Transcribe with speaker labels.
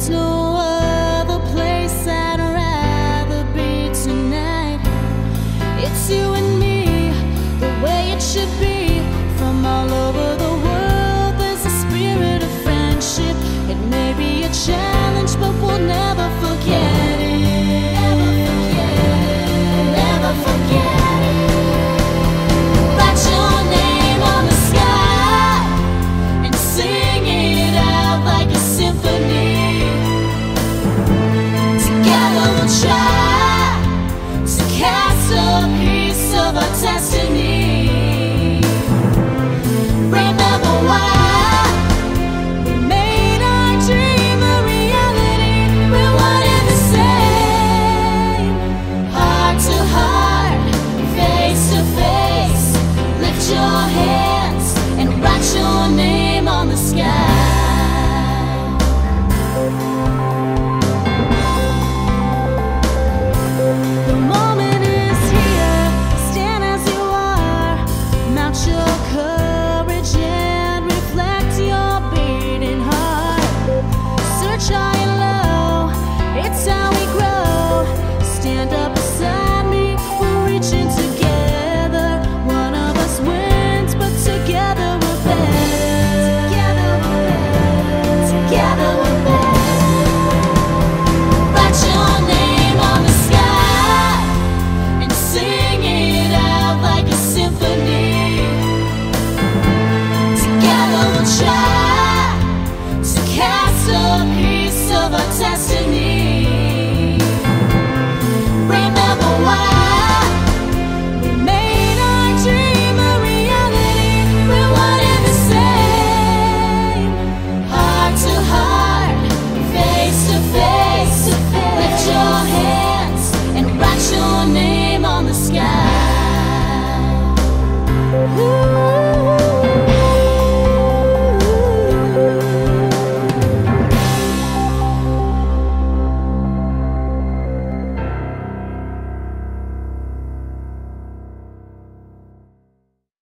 Speaker 1: There's no your hands and write your name on the sky. of a test.